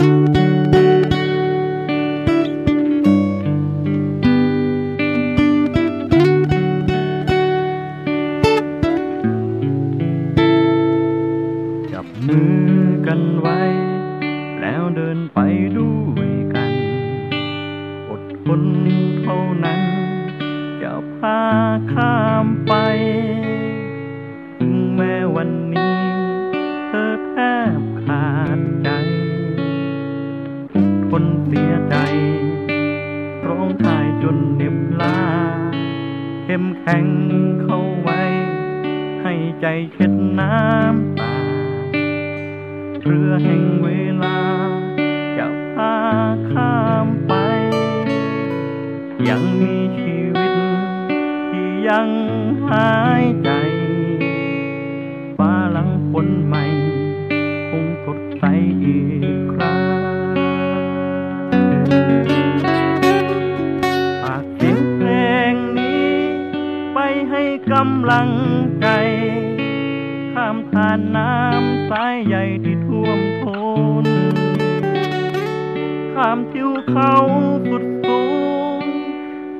จับมือกันไว้ แล้วเดินไปด้วยกัน อดทนเท่านั้น จะพาข้ามไป จนเหน็บลาเข้มแข็งเข้าไว้ ให้ใจเช็ดน้ำตาเรือแห่งเวลา จะพาข้ามไป ยังมีชีวิต ที่ยังหายใจฟ้าหลังฝนใหม่ คงสดใสอีก ผ่านน้ำสายใหญ่ที่ท่วมท้นข้ามทิวเขาสุดสูง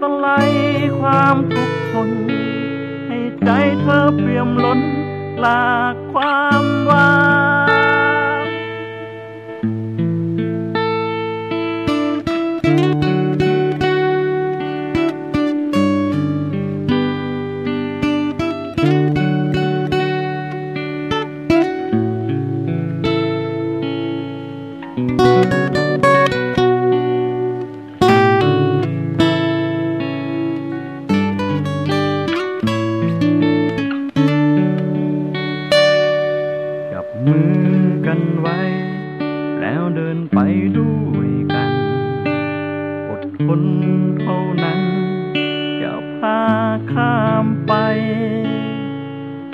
สไลด์ความทุกข์ทน ให้ใจเธอเปี่ยมล้นหลากความว่า อดทนเท่านั้น จะพาข้ามไป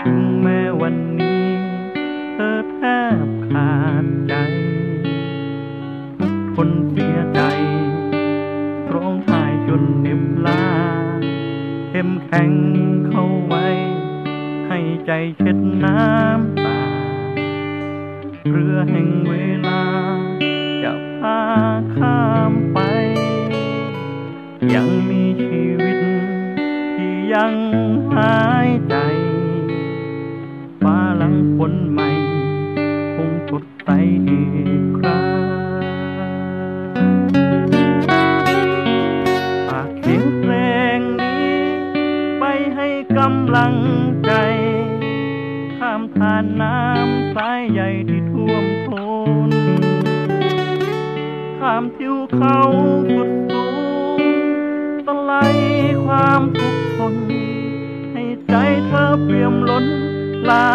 ถึงแม้วันนี้ เธอแทบขาดใจ ทุกคนเสียใจ ร้องไห้จนเน็บลาเข้มแข็งเข้าไว้ ให้ใจเช็ดน้ำตา เรือแห่งเวลาจะพา ยังมีชีวิต ที่ยังหายใจ ฟ้าหลังฝนใหม่ คงสดใสอีกครั้งฝากเสียงเพลงนี้ ไปให้กำลังใจ ข้ามผ่านน้ำสายใหญ่ที่ท่วมท้นข้ามทิวเขา ให้ใจเธอเปี่ยมล้นลา